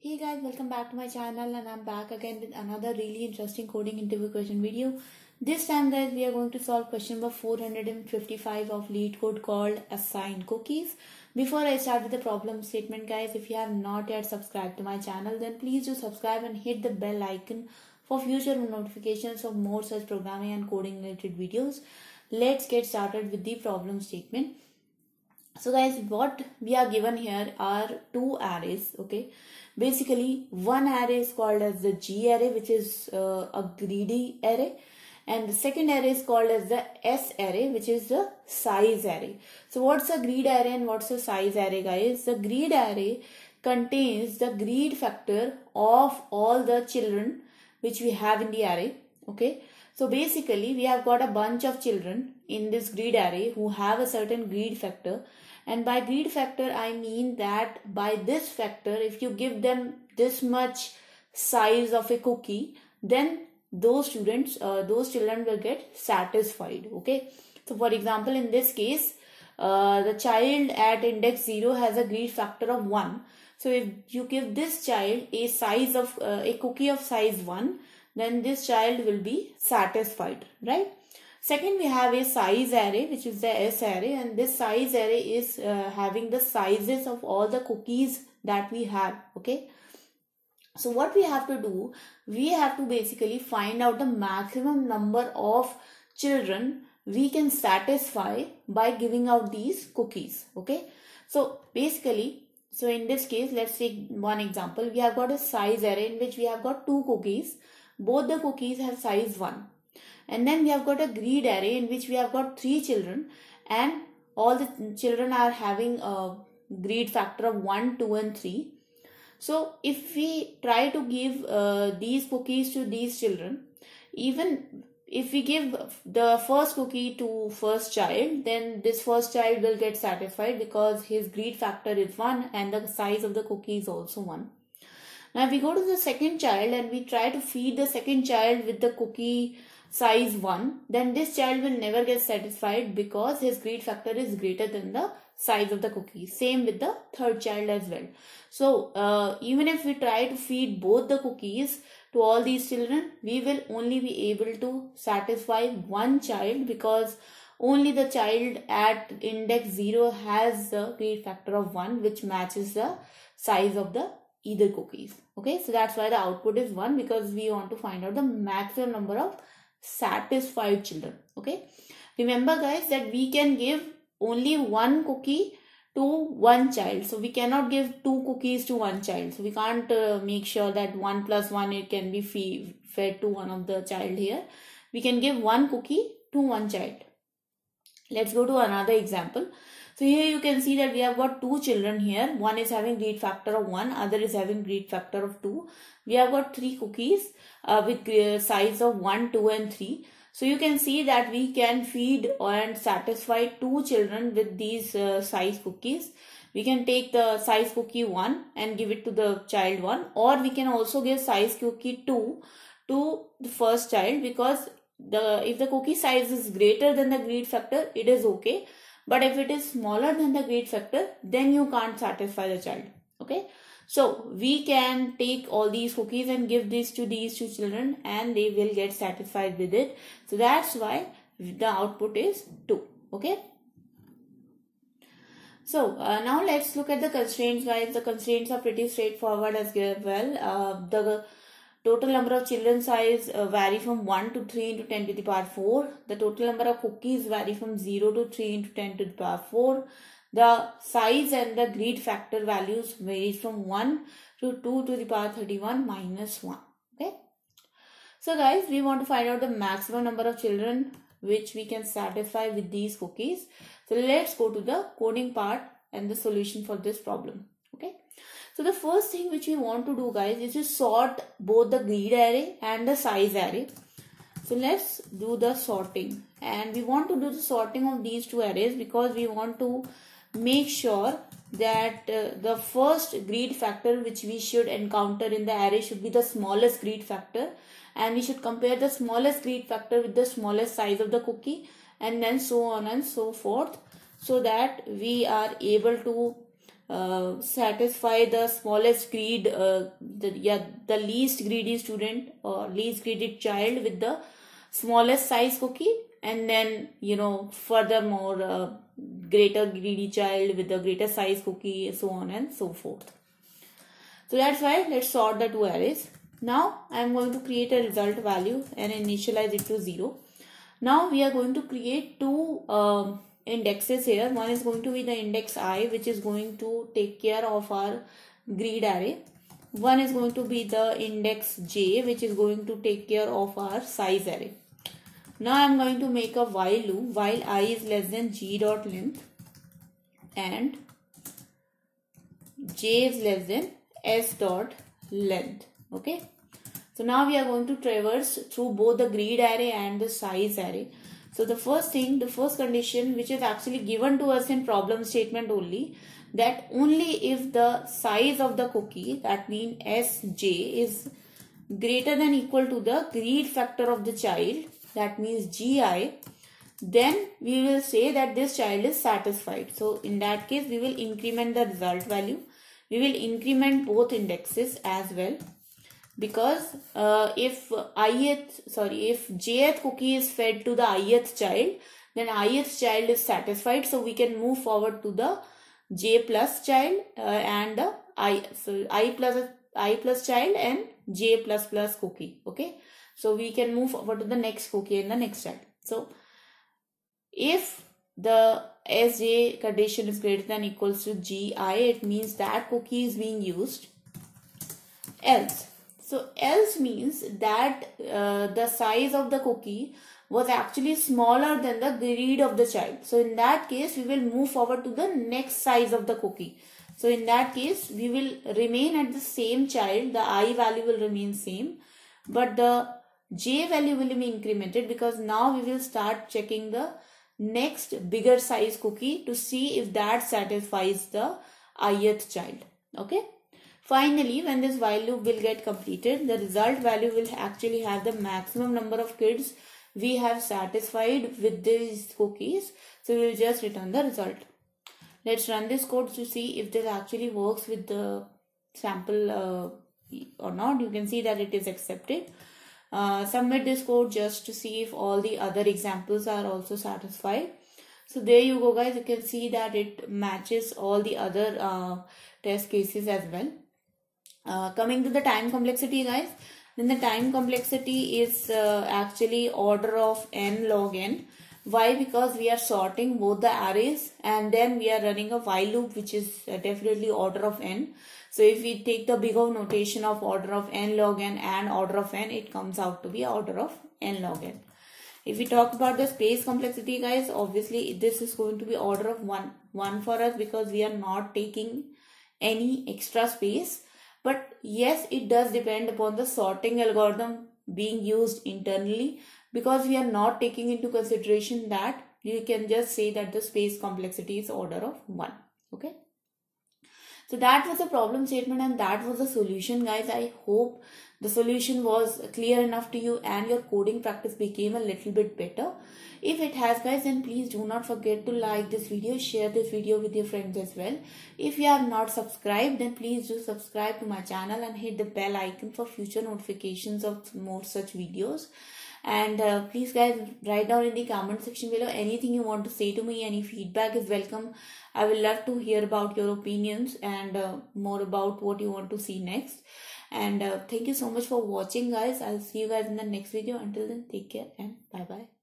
Hey guys, welcome back to my channel and I'm back again with another really interesting coding interview question video. This time guys, we are going to solve question number 455 of LeetCode called assign cookies. Before I start with the problem statement guys, if you have not yet subscribed to my channel, then please do subscribe and hit the bell icon for future notifications of more such programming and coding related videos. Let's get started with the problem statement so guys what we are given here are two arrays okay? Basically one array is called as the g array which is uh, a greedy array. And the second array is called as the s array which is the size array. So what's a greed array and what's a size array guys? The greed array contains the greed factor of all the children which we have in the array okay so basically we have got a bunch of children in this greed array who have a certain greed factor and by greed factor, I mean that by this factor, if you give them this much size of a cookie, then those students, uh, those children will get satisfied. Okay. So for example, in this case, uh, the child at index 0 has a greed factor of 1. So if you give this child a size of uh, a cookie of size 1, then this child will be satisfied, right? Second, we have a size array, which is the S array, and this size array is uh, having the sizes of all the cookies that we have. Okay. So what we have to do, we have to basically find out the maximum number of children we can satisfy by giving out these cookies. Okay. So basically, so in this case, let's take one example. We have got a size array in which we have got two cookies. Both the cookies have size 1 and then we have got a greed array in which we have got three children. And all the children are having a greed factor of 1 2 and 3 so if we try to give uh, these cookies to these children even if we give the first cookie to first child then this first child will get satisfied because his greed factor is 1 and the size of the cookie is also 1 now we go to the second child and we try to feed the second child with the cookie size 1 then this child will never get satisfied because his greed factor is greater than the size of the cookie. Same with the third child as well. So uh, even if we try to feed both the cookies to all these children we will only be able to satisfy one child because only the child at index 0 has the greed factor of 1 which matches the size of the either cookies. Okay so that's why the output is 1 because we want to find out the maximum number of satisfied children. Okay remember guys that we can give only one cookie to one child. So we cannot give two cookies to one child. So we can't uh, make sure that one plus one it can be fee fed to one of the child here. We can give one cookie to one child. Let's go to another example so here you can see that we have got two children here. One is having greed factor of 1, other is having greed factor of 2. We have got three cookies uh, with uh, size of 1, 2 and 3. So you can see that we can feed and satisfy two children with these uh, size cookies. We can take the size cookie 1 and give it to the child 1 or we can also give size cookie 2 to the first child because the if the cookie size is greater than the greed factor it is okay but if it is smaller than the greed factor then you can't satisfy the child. Okay? So we can take all these cookies and give these to these two children and they will get satisfied with it. So that's why the output is 2 okay? So uh, now let's look at the constraints. Guys the constraints are pretty straightforward as well uh, the Total number of children size uh, vary from 1 to 3 into 10 to the power 4. The total number of cookies vary from 0 to 3 into 10 to the power 4. The size and the greed factor values vary from 1 to 2 to the power 31 minus 1. Okay. So guys, we want to find out the maximum number of children which we can satisfy with these cookies. So let's go to the coding part and the solution for this problem. Okay. So the first thing which we want to do guys is to sort both the greed array and the size array. So let's do the sorting and we want to do the sorting of these two arrays because we want to make sure that uh, the first greed factor which we should encounter in the array should be the smallest greed factor and we should compare the smallest greed factor with the smallest size of the cookie and then so on and so forth so that we are able to uh, satisfy the smallest greed uh, the yeah the least greedy student or least greedy child with the smallest size cookie. And then you know furthermore uh, greater greedy child with the greater size cookie so on and so forth. So that's why let's sort the two arrays. Now i am going to create a result value and initialize it to 0 now we are going to create two um, indexes here. One is going to be the index i which is going to take care of our greed array. One is going to be the index j which is going to take care of our size array. Now i'm going to make a while loop. While i is less than g dot length and j is less than s dot length. Okay? So now we are going to traverse through both the greed array and the size array so the first thing, the first condition which is actually given to us in problem statement only that only if the size of the cookie that means Sj is greater than equal to the greed factor of the child that means Gi then we will say that this child is satisfied. So in that case we will increment the result value. We will increment both indexes as well because uh, if ith sorry if jth cookie is fed to the ith child then ith child is satisfied so we can move forward to the j plus child uh, and the i so i plus i plus child and j plus plus cookie okay? So we can move forward to the next cookie and the next child. So if the sj condition is greater than equals to gi it means that cookie is being used else so else means that uh, the size of the cookie was actually smaller than the greed of the child. So in that case, we will move forward to the next size of the cookie. So in that case, we will remain at the same child. The i value will remain same, but the j value will be incremented because now we will start checking the next bigger size cookie to see if that satisfies the ith child. Okay. Finally, when this while loop will get completed, the result value will actually have the maximum number of kids we have satisfied with these cookies. So we will just return the result. Let's run this code to see if this actually works with the sample uh, or not. You can see that it is accepted. Uh, submit this code just to see if all the other examples are also satisfied. So there you go guys. You can see that it matches all the other uh, test cases as well. Uh, coming to the time complexity guys, then the time complexity is uh, actually order of n log n. Why? Because we are sorting both the arrays and then we are running a while loop which is uh, definitely order of n. So if we take the big O notation of order of n log n and order of n, it comes out to be order of n log n. If we talk about the space complexity guys, obviously this is going to be order of 1. 1 for us because we are not taking any extra space but yes, it does depend upon the sorting algorithm being used internally because we are not taking into consideration that you can just say that the space complexity is order of 1. Okay. So that was the problem statement and that was the solution guys. I hope the solution was clear enough to you and your coding practice became a little bit better. If it has guys then please do not forget to like this video, share this video with your friends as well. If you have not subscribed then please do subscribe to my channel and hit the bell icon for future notifications of more such videos and uh, please guys write down in the comment section below anything you want to say to me. Any feedback is welcome. I will love to hear about your opinions and uh, more about what you want to see next. And uh, thank you so much for watching guys. I'll see you guys in the next video. Until then take care and bye bye